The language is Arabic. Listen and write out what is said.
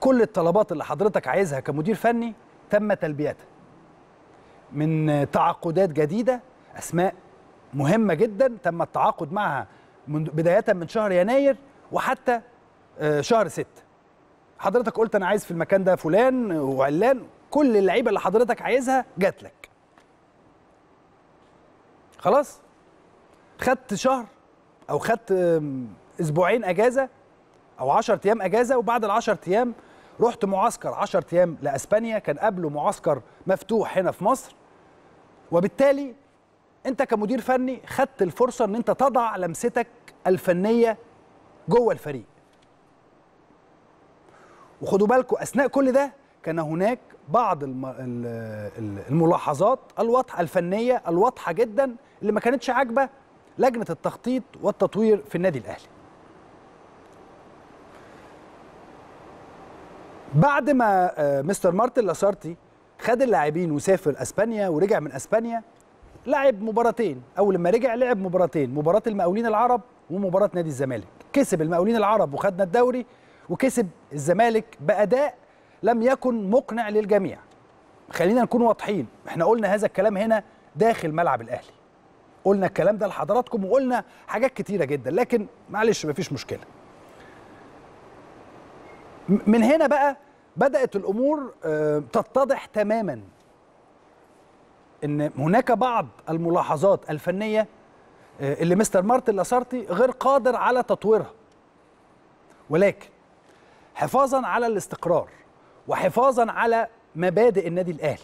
كل الطلبات اللي حضرتك عايزها كمدير فني تم تلبيتها من تعاقدات جديدة أسماء مهمة جدا تم التعاقد معها من بداية من شهر يناير وحتى آه، شهر ستة. حضرتك قلت أنا عايز في المكان ده فلان وعلان كل اللعيبة اللي حضرتك عايزها جات لك. خلاص؟ خدت شهر أو خدت أسبوعين أجازة أو 10 أيام أجازة وبعد ال 10 أيام رحت معسكر 10 أيام لأسبانيا كان قبله معسكر مفتوح هنا في مصر. وبالتالي أنت كمدير فني خدت الفرصة إن أنت تضع لمستك الفنية جوه الفريق. وخدوا بالكم أثناء كل ده كان هناك بعض الم... ال- ال- الملاحظات الواضحة الفنية الواضحة جدا اللي ما كانتش عاجبة لجنة التخطيط والتطوير في النادي الأهلي. بعد ما آه، مستر مارتن لاسارتي خد اللاعبين وسافر أسبانيا ورجع من أسبانيا لعب مباراتين. أول لما رجع لعب مباراتين مباراة المقاولين العرب ومباراة نادي الزمالك. كسب المقاولين العرب وخدنا الدوري وكسب الزمالك بأداء لم يكن مقنع للجميع. خلينا نكون واضحين إحنا قلنا هذا الكلام هنا داخل ملعب الأهلي. قلنا الكلام ده لحضراتكم وقلنا حاجات كتيرة جدا لكن معلش مفيش مشكلة. من هنا بقى بدأت الأمور آه، تتضح تماما إن هناك بعض الملاحظات الفنية آه، اللي مستر مارتن لاسارتي غير قادر على تطويرها. ولكن حفاظا على الاستقرار وحفاظا على مبادئ النادي الأهلي